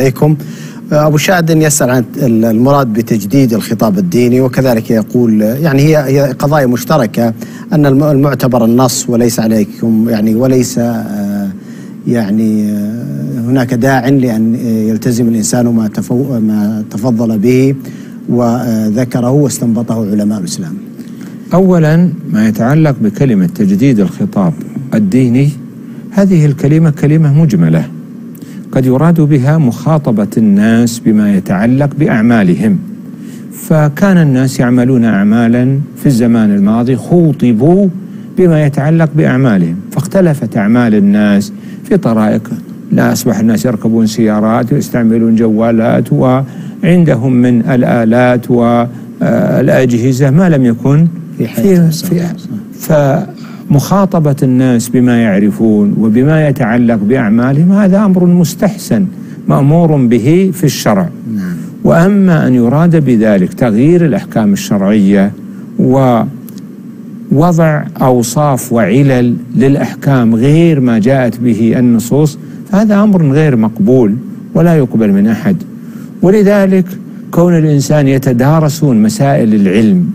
إليكم أبو شاد يسأل عن المراد بتجديد الخطاب الديني وكذلك يقول يعني هي هي قضايا مشتركة أن المعتبر النص وليس عليكم يعني وليس آه، يعني آه، هناك داع لأن يلتزم الإنسان ما ما تفضل به وذكره واستنبطه علماء الإسلام. أولا ما يتعلق بكلمة تجديد الخطاب الديني هذه الكلمة كلمة مجملة. قد يراد بها مخاطبة الناس بما يتعلق بأعمالهم. فكان الناس يعملون أعمالا في الزمان الماضي خوطبوا بما يتعلق بأعمالهم. فاختلفت أعمال الناس في طرائق. لا أصبح الناس يركبون سيارات ويستعملون جوالات وعندهم من الآلات والأجهزة ما لم يكن في, في, في مخاطبة الناس بما يعرفون وبما يتعلق بأعمالهم هذا أمر مستحسن مأمور به في الشرع نعم. وأما أن يراد بذلك تغيير الأحكام الشرعية ووضع أوصاف وعلل للأحكام غير ما جاءت به النصوص فهذا أمر غير مقبول ولا يقبل من أحد ولذلك كون الإنسان يتدارسون مسائل العلم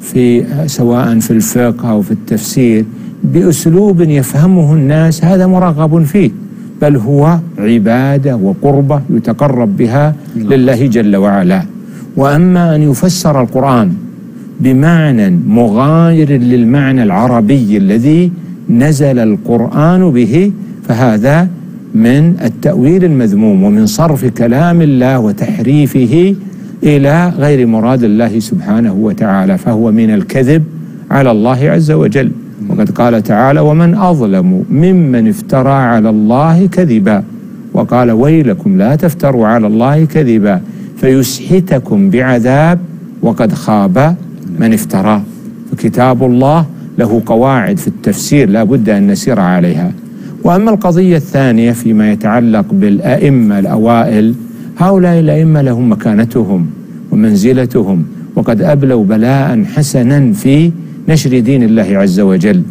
في سواء في الفقه أو في التفسير بأسلوب يفهمه الناس هذا مرغب فيه بل هو عبادة وقربة يتقرب بها لله جل وعلا. وأما أن يفسر القرآن بمعنى مغاير للمعنى العربي الذي نزل القرآن به فهذا من التأويل المذموم ومن صرف كلام الله وتحريفه إلى غير مراد الله سبحانه وتعالى فهو من الكذب على الله عز وجل. وقد قال تعالى ومن أظلم ممن افترى على الله كذبا وقال ويلكم لا تفتروا على الله كذبا فيسحتكم بعذاب وقد خاب من افترى فكتاب الله له قواعد في التفسير لا بد أن نسير عليها. وأما القضية الثانية فيما يتعلق بالأئمة الأوائل هؤلاء الأئمة لهم مكانتهم. ومنزلتهم. وقد أبلوا بلاء حسنا في نشر دين الله عز وجل.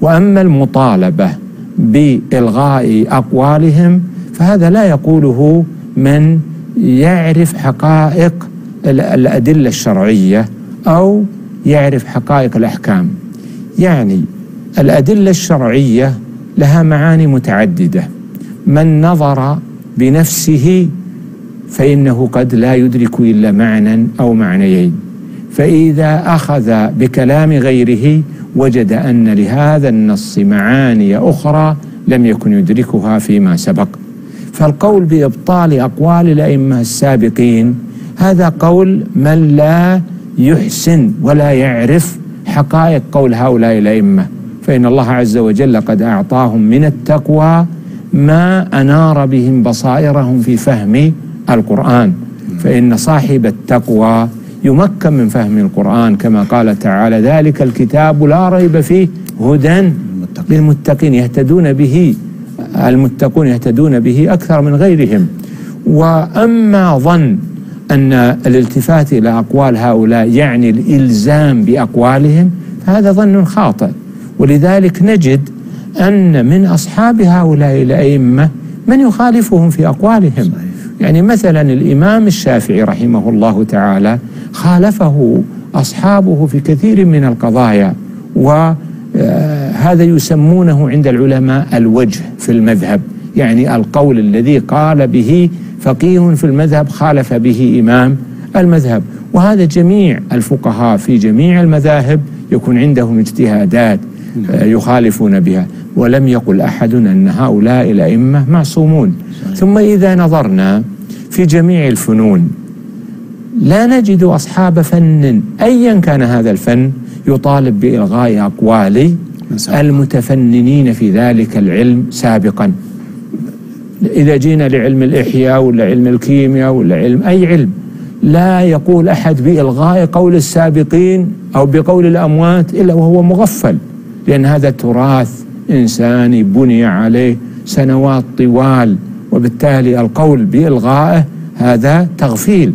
وأما المطالبة بإلغاء أقوالهم فهذا لا يقوله من يعرف حقائق الأدلة الشرعية أو يعرف حقائق الأحكام. يعني الأدلة الشرعية لها معاني متعددة. من نظر بنفسه فإنه قد لا يدرك إلا معنى أو معنيين. فإذا أخذ بكلام غيره وجد أن لهذا النص معاني أخرى لم يكن يدركها فيما سبق. فالقول بإبطال أقوال الأئمة السابقين هذا قول من لا يحسن ولا يعرف حقائق قول هؤلاء الأئمة. فإن الله عز وجل قد أعطاهم من التقوى ما أنار بهم بصائرهم في فهم القرآن. فإن صاحب التقوى يمكن من فهم القرآن كما قال تعالى ذلك الكتاب لا ريب فيه هدى للمتقين. يهتدون به المتقون يهتدون به أكثر من غيرهم. وأما ظن أن الالتفات إلى أقوال هؤلاء يعني الإلزام بأقوالهم فهذا ظن خاطئ. ولذلك نجد أن من أصحاب هؤلاء الأئمة من يخالفهم في أقوالهم. يعني مثلا الإمام الشافعي رحمه الله تعالى خالفه أصحابه في كثير من القضايا وهذا يسمونه عند العلماء الوجه في المذهب يعني القول الذي قال به فقيه في المذهب خالف به إمام المذهب وهذا جميع الفقهاء في جميع المذاهب يكون عندهم اجتهادات نعم. يخالفون بها ولم يقل أحد أن هؤلاء الأئمة معصومون ثم إذا نظرنا في جميع الفنون لا نجد أصحاب فن. أيا كان هذا الفن يطالب بإلغاء أقوال المتفننين في ذلك العلم سابقا. إذا جينا لعلم الإحياء ولا علم الكيمياء ولا علم أي علم لا يقول أحد بإلغاء قول السابقين أو بقول الأموات إلا وهو مغفل لأن هذا تراث إنساني بني عليه سنوات طوال. وبالتالي القول بإلغائه هذا تغفيل.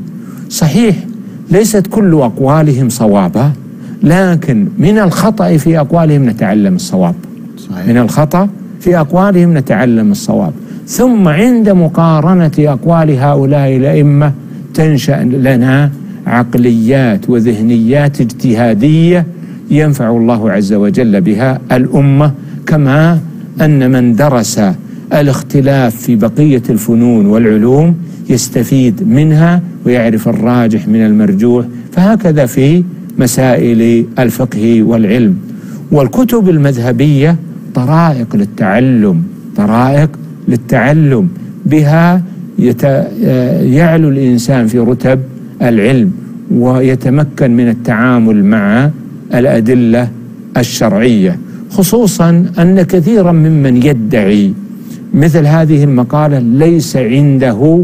صحيح ليست كل أقوالهم صوابا لكن من الخطأ في أقوالهم نتعلم الصواب. صحيح. من الخطأ في أقوالهم نتعلم الصواب. ثم عند مقارنة أقوال هؤلاء الأئمة تنشأ لنا عقليات وذهنيات اجتهادية ينفع الله عز وجل بها الأمة كما أن من درس الاختلاف في بقية الفنون والعلوم يستفيد منها ويعرف الراجح من المرجوح فهكذا في مسائل الفقه والعلم. والكتب المذهبية طرائق للتعلم طرائق للتعلم. بها يت... يعلو الإنسان في رتب العلم ويتمكن من التعامل مع الأدلة الشرعية خصوصا أن كثيرا ممن يدعي مثل هذه المقالة ليس عنده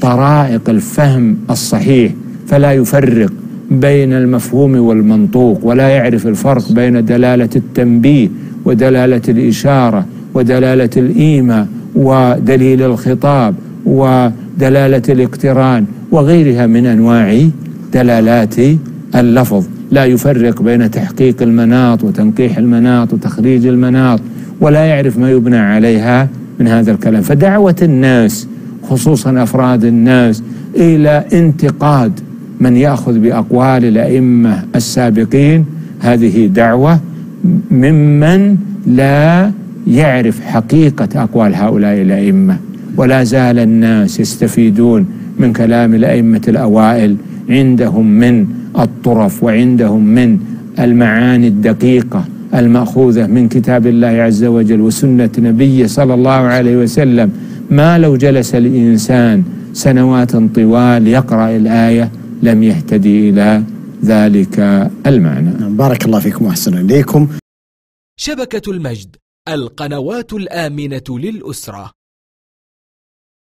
طرائق الفهم الصحيح فلا يفرق بين المفهوم والمنطوق ولا يعرف الفرق بين دلالة التنبيه ودلالة الإشارة ودلالة الإيمة ودليل الخطاب ودلالة الاقتران وغيرها من أنواع دلالات اللفظ. لا يفرق بين تحقيق المناط وتنقيح المناط وتخريج المناط ولا يعرف ما يبنى عليها من هذا الكلام. فدعوة الناس خصوصا أفراد الناس إلى انتقاد من يأخذ بأقوال الأئمة السابقين. هذه دعوة ممن لا يعرف حقيقة أقوال هؤلاء الأئمة. ولا زال الناس يستفيدون من كلام الأئمة الأوائل. عندهم من الطرف وعندهم من المعاني الدقيقة. المأخوذة من كتاب الله عز وجل وسنة نبيه صلى الله عليه وسلم. ما لو جلس الإنسان سنوات طوال يقرأ الآية لم يهتدي إلى ذلك المعنى. بارك الله فيكم وأحسن إليكم. شبكة المجد القنوات الآمنة للأسرة.